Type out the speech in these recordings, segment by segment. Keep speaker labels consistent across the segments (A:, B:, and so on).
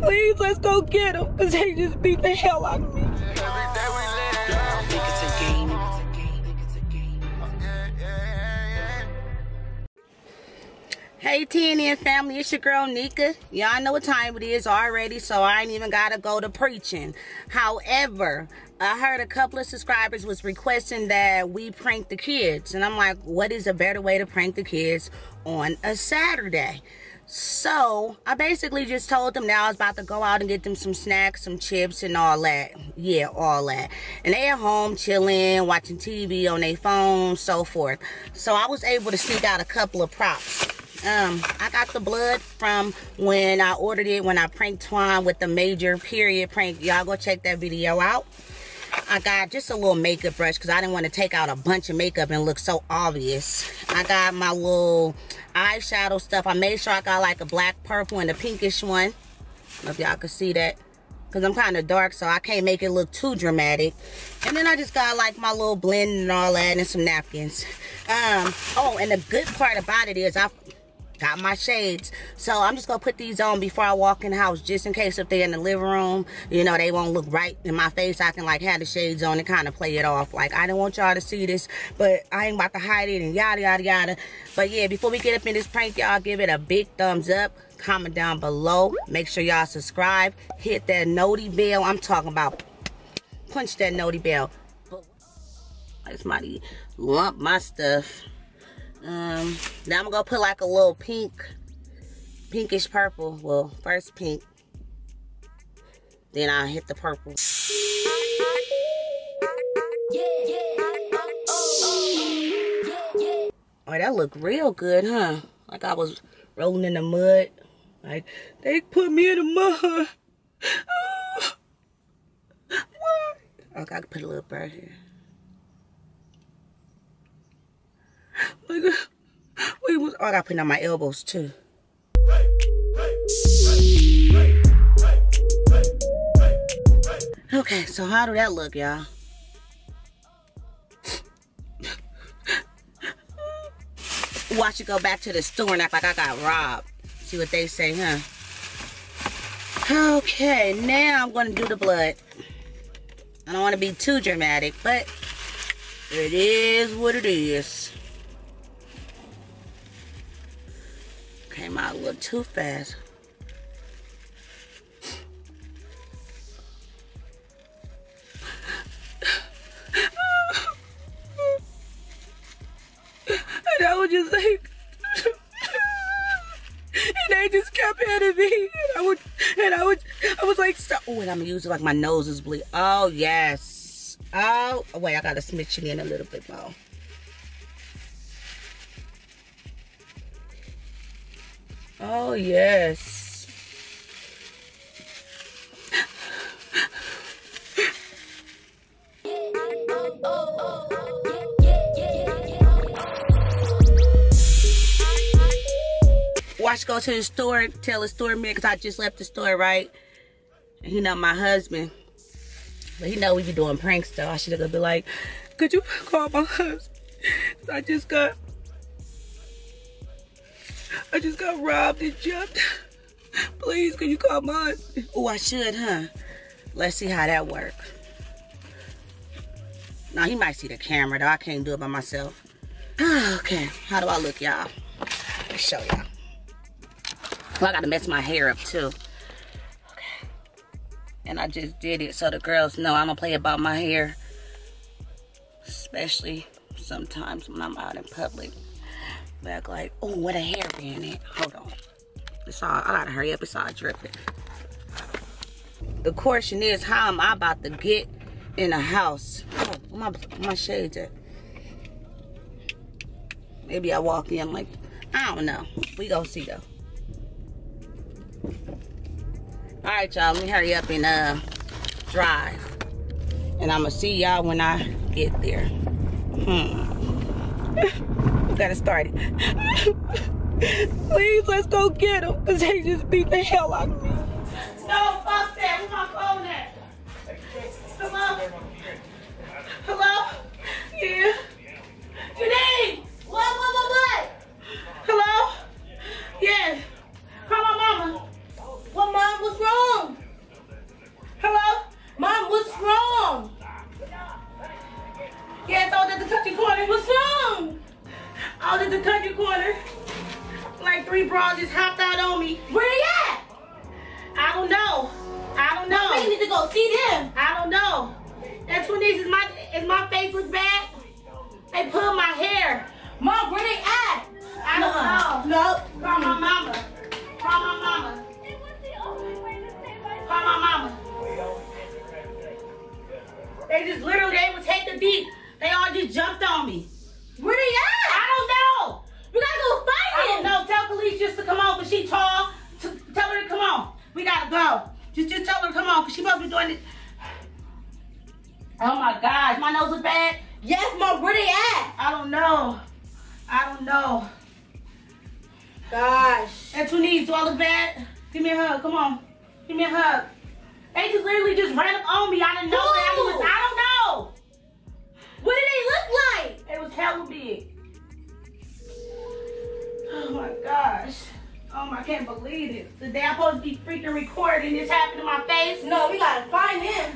A: Please, let's go get them, because they just beat the hell out of me. Hey TNN family, it's your girl Nika. Y'all know what time it is already, so I ain't even gotta go to preaching. However, I heard a couple of subscribers was requesting that we prank the kids. And I'm like, what is a better way to prank the kids on a Saturday? So I basically just told them that I was about to go out and get them some snacks, some chips, and all that. Yeah, all that. And they at home chilling, watching TV on their phone, so forth. So I was able to sneak out a couple of props. Um, I got the blood from when I ordered it when I pranked Twan with the major period prank. Y'all go check that video out. I got just a little makeup brush because I didn't want to take out a bunch of makeup and look so obvious. I got my little eyeshadow stuff. I made sure I got like a black, purple, and a pinkish one. I don't know if y'all can see that. Because I'm kind of dark, so I can't make it look too dramatic. And then I just got like my little blend and all that and some napkins. Um, oh, and the good part about it is I got my shades. So i'm just gonna put these on before i walk in the house just in case if they're in the living room you know they won't look right in my face. I can like have the shades on and kind of play it off. Like i don't want y'all to see this but i ain't about to hide it and yada yada yada. But yeah before we get up in this prank y'all give it a big thumbs up. Comment down below. Make sure y'all subscribe. Hit that noti bell. I'm talking about punch that noti bell. Might lump my stuff um, now I'm gonna put like a little pink, pinkish purple. Well, first pink, then I'll hit the purple. Oh, that look real good, huh? Like I was rolling in the mud. Like, they put me in the mud. Why? Okay, I can put a little bird here. Look, wait, oh, I gotta put on my elbows too. Okay, so how do that look, y'all? Watch it go back to the store and act like I got robbed. See what they say, huh? Okay, now I'm gonna do the blood. I don't want to be too dramatic, but it is what it is. Too fast. and I was just like, and they just kept hitting me. And I would, and I would, I was like, stop. Oh, and I'm using like my nose is bleeding. Oh, yes. Oh, wait, I gotta smidge it in a little bit more. Oh, yes. Watch go to the store, tell the store man, because I just left the store, right? And he know my husband. But he know we be doing pranks, though. I should have been like, could you call my husband? I just got I just got robbed and jumped. Please, can you call mine? Oh, I should, huh? Let's see how that works. Now, he might see the camera, though. I can't do it by myself. okay, how do I look, y'all? Let's show y'all. Well, I gotta mess my hair up, too. Okay. And I just did it so the girls know I don't play about my hair. Especially sometimes when I'm out in public back like, oh, what a hairband at. Hold on. It's all, I gotta hurry up. It's all dripping. The question is, how am I about to get in a house? Oh, my, my shades at? Maybe I walk in like, I don't know. We gonna see though. All right, y'all, let me hurry up and uh, drive. And I'm gonna see y'all when I get there. Hmm got it started. Please, let's go get him, because they just beat the hell out of me. No, fuck that. Where my phone at? Hello? Hello? Yeah. Janine! What, what, what, what? Hello? Yeah. Call my mama.
B: What, mom? What's wrong?
A: Hello?
B: Mom, what's wrong?
A: Yeah. I was at the country corner.
B: What's wrong?
A: Three bras just hopped out on me.
B: Where they at?
A: I don't know. I don't know.
B: We need to go see them.
A: I don't know. That Twinnies is my is my face look bad? They pulled my hair.
B: Mom, where they at?
A: I don't
B: Nuh-uh.
A: know.
B: Nope.
A: Call my mama. Call my mama. Call my mama. They just literally they would take the deep. They all just jumped on me.
B: Where they at?
A: I don't know.
B: We gotta go
A: I
B: find
A: don't know. Tell Khalees just to come on, cause she tall. T- tell her to come on. We gotta go. Just just tell her to come on, cause she supposed to be doing it. Oh my gosh, my nose is bad.
B: Yes, mom, where they at?
A: I don't know. I don't know.
B: Gosh.
A: And two knees, do I look bad? Give me a hug. Come on. Give me a hug. They just literally just ran up on me. I didn't know that. It was, I don't know.
B: What do they look like?
A: Hella big. Oh my gosh. Oh my, I can't believe it. The day I'm supposed to be freaking recording, this happened to my face.
B: No, we gotta find them.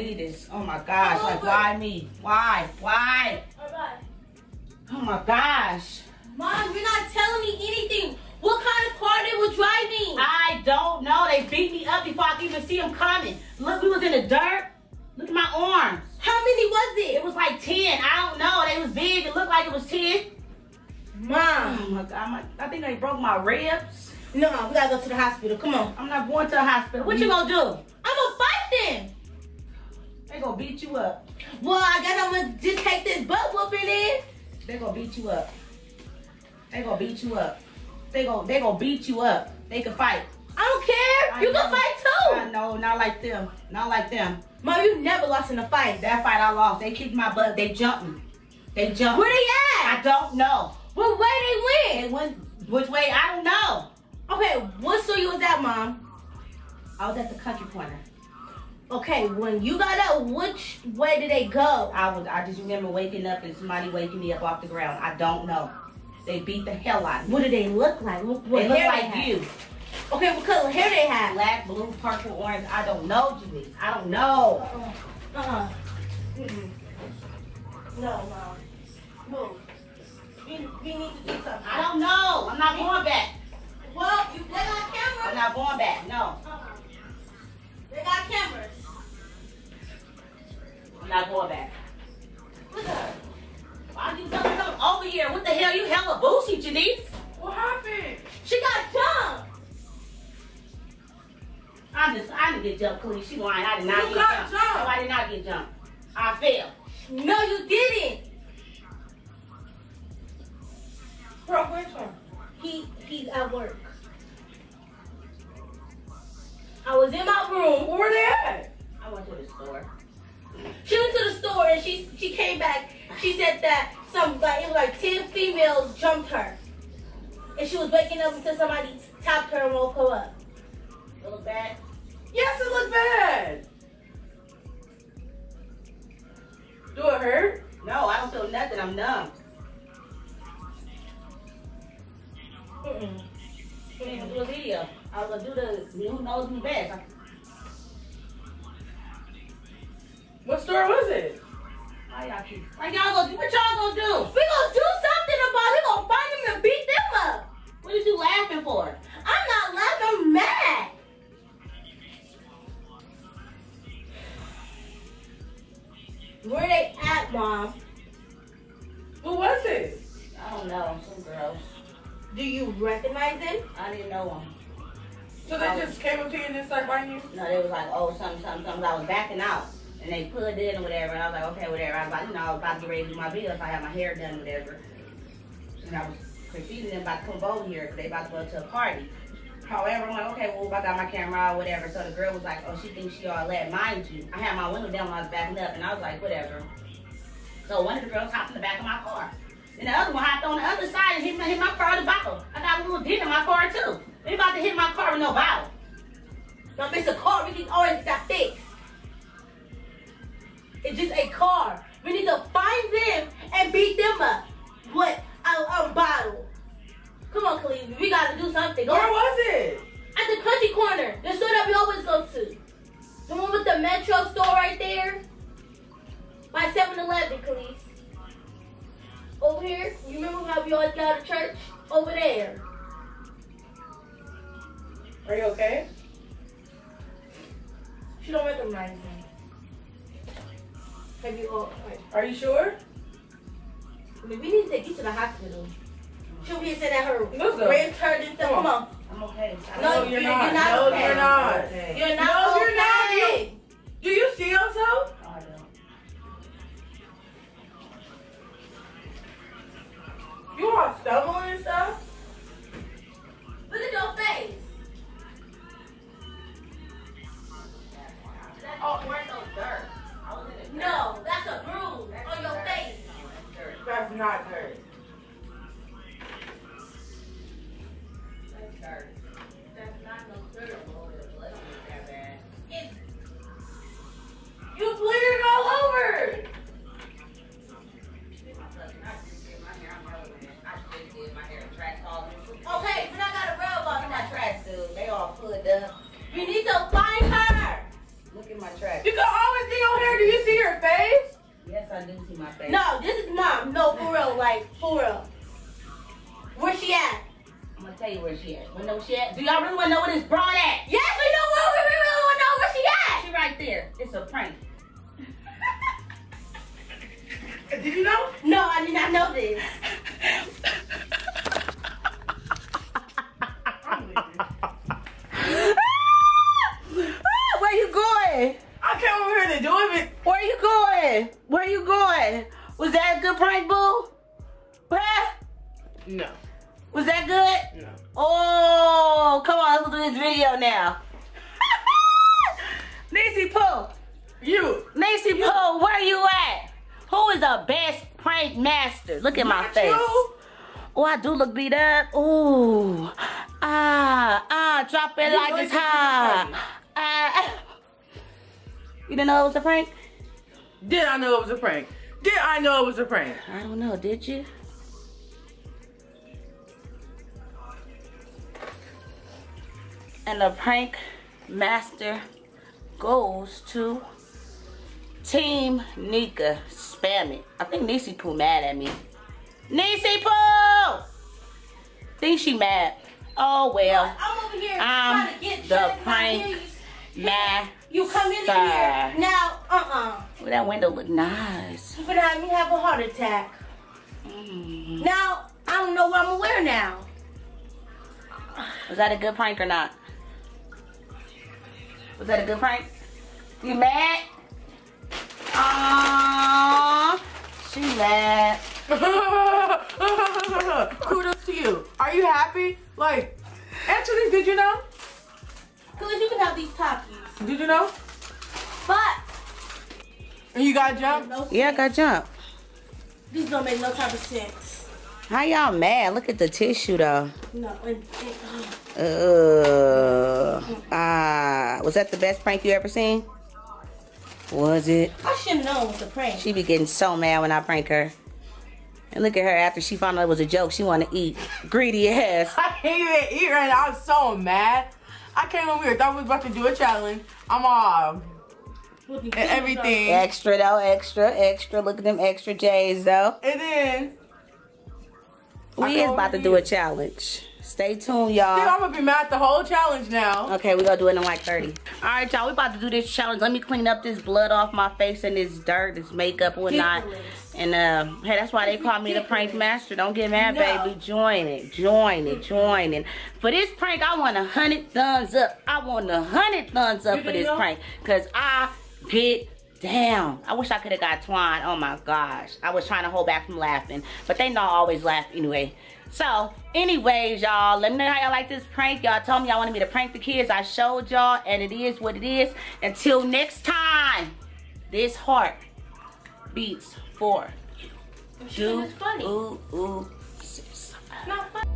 A: Believe this. Oh my gosh. Like, why me? Why? Why? Oh my gosh.
B: Mom, you're not telling me anything. What kind of car they were driving?
A: I don't know. They beat me up before I could even see them coming. Look, we was in the dirt. Look at my arms.
B: How many was
A: It
B: it?
A: was like 10. I don't know. They was big. It looked like it was 10.
B: Mom.
A: Oh my God. My, I think they broke my ribs.
B: No, we gotta go to the hospital. Come on.
A: I'm not going to the hospital. What you mm. gonna do?
B: I'm gonna fight them.
A: They gonna beat you up.
B: Well, I guess I'm gonna just take this butt whooping in.
A: They gonna beat you up. They gonna beat you up. They gonna they gonna beat you up. They can fight.
B: I don't care.
A: I
B: you
A: know.
B: can fight
A: I
B: too.
A: know, not like them. Not like them.
B: Mom, you never lost in a fight.
A: That fight I lost. They kicked my butt. They jumped me. They jumped.
B: Where
A: me.
B: at?
A: I don't know.
B: What way they
A: They
B: went?
A: went which way? I don't know.
B: Okay, what store you was at, Mom?
A: I was at the country corner.
B: Okay, when you got up, which way did they go?
A: I was. I just remember waking up and somebody waking me up off the ground. I don't know. They beat the hell out of me.
B: What did they look like? What, what
A: They look like
B: had?
A: you.
B: Okay, what color hair they had?
A: Black, blue, purple, orange. I don't know. I don't know.
B: Uh-uh. uh-uh. Mm-mm. No, Mom. Move. We, we need to do something.
A: I don't know. I'm not going back.
B: Well, you, they got cameras.
A: I'm not going back. No.
B: Uh-uh. They got cameras.
A: Not going back.
B: Look at her.
A: Why you tell me to come over here? What the hell? You hella boozy, Janice.
B: What happened? She got jumped.
A: I just, I didn't get jumped, Clee. She lying. I did not
B: You
A: get
B: got
A: jumped.
B: jumped.
A: No, I did not get jumped. I fell.
B: No, you didn't. Bro, where's her? He he's at work. I was in my room. Where they at?
A: I went to the store.
B: She went to the store and she she came back. She said that some like it was like ten females jumped her, and she was waking up until somebody tapped her and woke her up.
A: It was bad.
C: Yes, it looked bad. Do it hurt?
A: No, I don't feel nothing. I'm numb.
B: Mm-mm.
A: I didn't do a video. I was gonna do the who knows me best. I-
C: What store was it?
A: How y'all keep? Like y'all gonna do? What y'all gonna do?
B: We gonna do something about it. We gonna find them and beat them up.
A: What is you laughing for?
B: I'm not laughing. I'm mad. Where they at, mom?
C: Who was it?
A: I don't know. Some girls.
B: Do you recognize them?
A: I didn't know them.
C: So they just came up to you and then started biting you?
A: No, they was like, oh, something, something, something. I was backing out. And they put in or whatever. And I was like, okay, whatever. I was about, you know, I was about to get ready to do my video, so I had my hair done, whatever. And I was confusing them about to come over here because they about to go to a party. However, I'm like, okay, well, I got my camera or whatever. So the girl was like, oh, she thinks she all that. Mind you, I had my window down when I was backing up, and I was like, whatever. So one of the girls hopped in the back of my car. And the other one hopped on the other side and hit my, hit my car with a bottle. I got a little dent in my car, too. They about to hit my car with no bottle.
B: No, it's a car. We can always got fixed. It's just a car. We need to find them and beat them up with a, a bottle. Come on, Khalid. We gotta do something. Go
C: Where was it?
B: at the country corner, the store that we always go to. The one with the Metro store right there. By 7-Eleven, Khalees. Over here, you remember how we always got to church? Over there.
C: Are you okay?
B: She don't recognize me. Have you all? Right.
C: Are you sure?
B: I mean, we need to take you to the hospital. She'll be saying that her
C: Let's go.
B: ribs hurt and stuff.
C: Come
B: Come
C: on.
B: on.
A: I'm okay.
B: No,
C: you're
B: you're,
C: not.
B: you're not
C: No,
B: okay.
C: you're not.
A: Okay.
B: You're not
C: No,
B: okay.
C: you're not. You- Do you see yourself?
A: I don't.
C: You are stumbling
A: just my hair. Tracks all this.
B: okay, but I gotta rub
A: Look
B: on
A: my
B: that.
A: tracks, dude. They all hood up.
B: We need to find her.
A: Look at my tracks.
C: You can always see your hair. Do you see her face?
A: Yes, I do see my face.
B: No, this is mom. No, for real, like for real. Where she at?
A: I'm gonna tell you where she at. We know she at. Do y'all really wanna know where this broad at?
B: Yes, we know where we really want to know where she at.
A: She right there. It's a prank.
C: Did you know?
B: No, I did not know this.
C: I'm leaving.
A: Where you going?
C: I came over here to do it,
A: Where you going? Where you going? Was that a good prank, boo? Huh?
C: no,
A: Was that good?
C: no.
A: Oh, come on, let's do this video now. Nancy Pooh,
C: You.
A: Nancy Pooh, where are you at? Who is the best prank master? Look at my face.
C: you.
A: Oh, I do look beat up. Ooh. Ah, ah, drop it
C: You
A: like it's hot. Ah. You didn't know it was a prank?
C: Did I know it was a prank? Did I know it was a prank?
A: I don't know, did you? And the prank master goes to Team Nika. Spam it. I think Nisi Poo mad at me. Nisi Poo! Think she mad. Oh well.
B: I'm over here
A: I'm
B: trying to get
A: the prank
B: hear you.
A: Nah.
B: You come in here now. Uh-uh.
A: Well, that window look nice.
B: You gonna have me have a heart attack.
A: Mm.
B: Now I don't know what I'm gonna wear now.
A: Was that a good prank or not? Was that a good prank? You mad? Aww. She mad.
C: Kudos to you. Are you happy? Like, answer this. Did you know?
B: Cause you can have these Takis.
C: Did you know?
B: But
C: And you got jumped.
B: no
A: Yeah, I got jumped.
B: This don't make no type of sense.
A: How y'all mad? Look at the tissue though.
B: No, and, and,
A: Uh, ah, was that the best prank you ever seen? Was it?
B: I should know it was a prank.
A: She be getting so mad when I prank her. And look at her after she found out it was a joke. She want to eat. Greedy ass.
C: I can't even eat right now. I'm so mad. I came over here, thought we was about to do a challenge. I'm all
B: Looking
C: and everything.
A: Extra though, extra, extra. Look at them extra J's though.
C: And then,
A: We is about to do a challenge. Stay tuned, y'all.
C: I'm gonna be mad at the whole challenge now.
A: Okay, we gonna do it in like 30. All right, y'all, we about to do this challenge. Let me clean up this blood off my face and this dirt, this makeup and whatnot.
B: Ridiculous.
A: And uh, hey, that's why they call me the prank master. Don't get mad,
B: No.
A: baby. Join it, join it, join it. For this prank, I want a hundred thumbs up. I want a hundred thumbs up
C: You
A: for this
C: know?
A: prank, cause I get down. I wish I could have got Twan. Oh my gosh, I was trying to hold back from laughing, but they not always laugh anyway. So, anyways, y'all, let me know how y'all like this prank. Y'all told me y'all wanted me to prank the kids. I showed y'all, and it is what it is. Until next time, this heart beats for you.
B: Funny.
A: Ooh, ooh, sis.
B: Not funny.